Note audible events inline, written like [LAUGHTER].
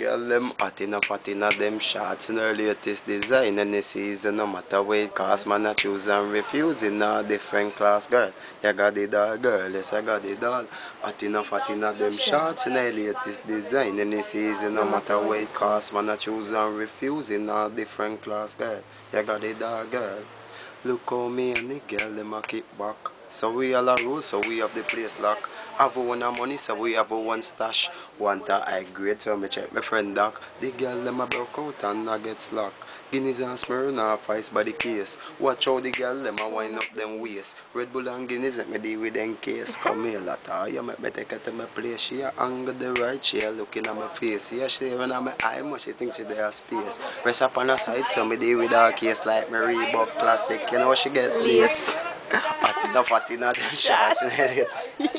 girl them hot enough them shots in her latest design any season. No matter what it cost, man, I choose and refuse in a different class, girl. You got it all, girl. Yes, I got it all. Hot enough them shots in her latest design any season. No matter what it cost, man, I choose and refuse in a different class, girl. You got it all, girl. Look how me and the girl them a kick back. So we all a rule, so we have the place lock. Have one money, so we have a one stash. Want a I grade, so me check my friend doc. The girl them a broke out and I get slack. Guinness and Smirnoff ice by the case. Watch how the girl them a wind up them waist. Red Bull and Guinness let me deal with them case. Come here, Lata, you make me take her to my place. She a angle the right, she a looking at my face. Yeah, she even at my eye, but she thinks she there space. Rest up on her side, so me deal with her case like me Reebok classic. You know what she get lace. [LAUGHS] Hot enough, hot enough, them shots in it.